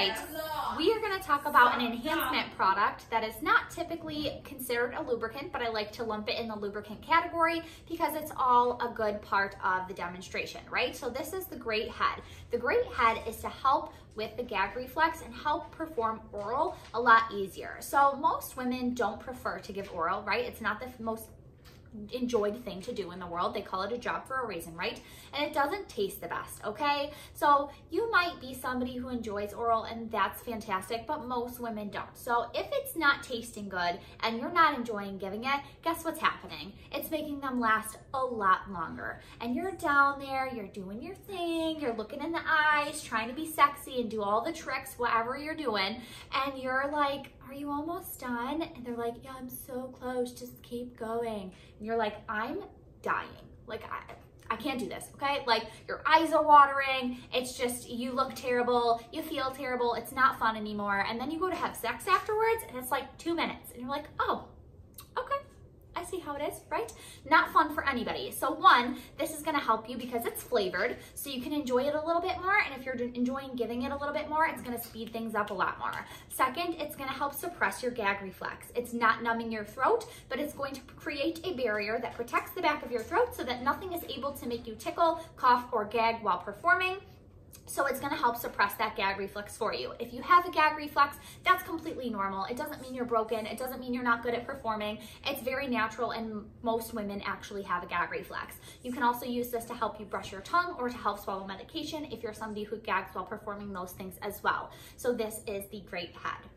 right, we are gonna talk about an enhancement product that is not typically considered a lubricant, but I like to lump it in the lubricant category because it's all a good part of the demonstration, right? So this is the Great Head. The Great Head is to help with the gag reflex and help perform oral a lot easier. So most women don't prefer to give oral, right? It's not the most enjoyed thing to do in the world. They call it a job for a reason, right? And it doesn't taste the best, okay? So you might be somebody who enjoys oral and that's fantastic, but most women don't. So if it's not tasting good and you're not enjoying giving it, guess what's happening? It's making them last a lot longer. And you're down there, you're doing your thing, you're looking in the eyes, trying to be sexy and do all the tricks, whatever you're doing, and you're like, are you almost done? And they're like, yeah, I'm so close, just keep going. And you're like, I'm dying. Like, I, I can't do this, okay? Like your eyes are watering, it's just, you look terrible, you feel terrible, it's not fun anymore. And then you go to have sex afterwards and it's like two minutes and you're like, oh, I see how it is, right? Not fun for anybody. So one, this is gonna help you because it's flavored, so you can enjoy it a little bit more, and if you're enjoying giving it a little bit more, it's gonna speed things up a lot more. Second, it's gonna help suppress your gag reflex. It's not numbing your throat, but it's going to create a barrier that protects the back of your throat so that nothing is able to make you tickle, cough, or gag while performing. So it's gonna help suppress that gag reflex for you. If you have a gag reflex, that's completely normal. It doesn't mean you're broken. It doesn't mean you're not good at performing. It's very natural and most women actually have a gag reflex. You can also use this to help you brush your tongue or to help swallow medication if you're somebody who gags while performing those things as well. So this is the Great Head.